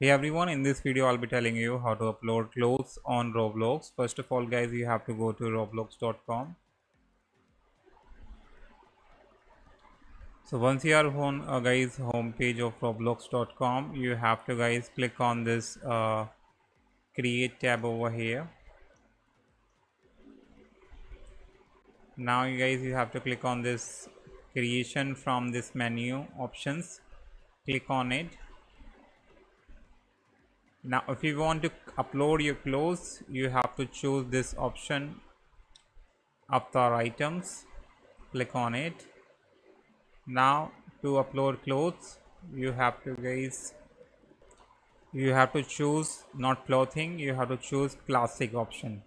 Hey everyone, in this video I'll be telling you how to upload clothes on Roblox. First of all guys, you have to go to roblox.com. So once you are on uh, guys homepage of roblox.com, you have to guys click on this uh, create tab over here. Now you guys you have to click on this creation from this menu options. Click on it now if you want to upload your clothes you have to choose this option avatar items. Click on it. Now to upload clothes you have to guys you have to choose not clothing you have to choose classic option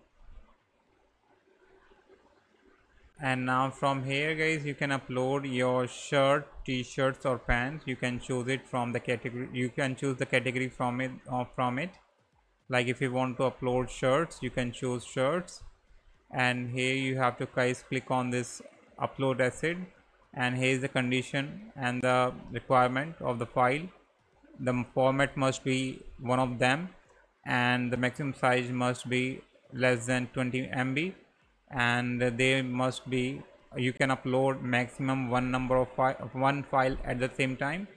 and now from here guys you can upload your shirt t-shirts or pants. You can choose it from the category you can choose the category from it or uh, from it. Like if you want to upload shirts you can choose shirts. And here you have to guys click on this upload asset and here is the condition and the requirement of the file. The format must be one of them. And the maximum size must be less than 20 MB and they must be you can upload maximum one number of file one file at the same time.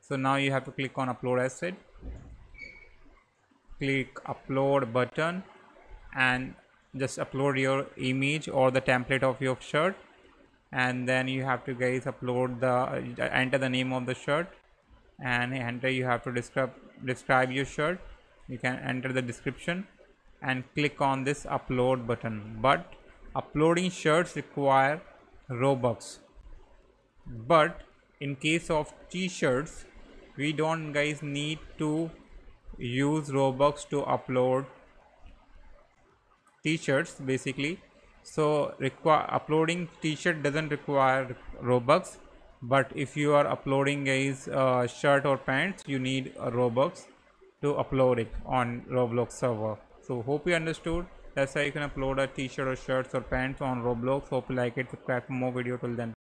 So now you have to click on upload asset click upload button and just upload your image or the template of your shirt. And then you have to guys upload the enter the name of the shirt and enter you have to describe describe your shirt. You can enter the description and click on this upload button. But uploading shirts require robux. But in case of t-shirts we don't guys need to use robux to upload t-shirts basically. So require uploading t-shirt doesn't require robux. But if you are uploading guys uh, shirt or pants you need a robux to upload it on roblox server. So hope you understood that's how you can upload a t-shirt or shirts or pants on roblox. Hope you like it. Subscribe for more video. Till then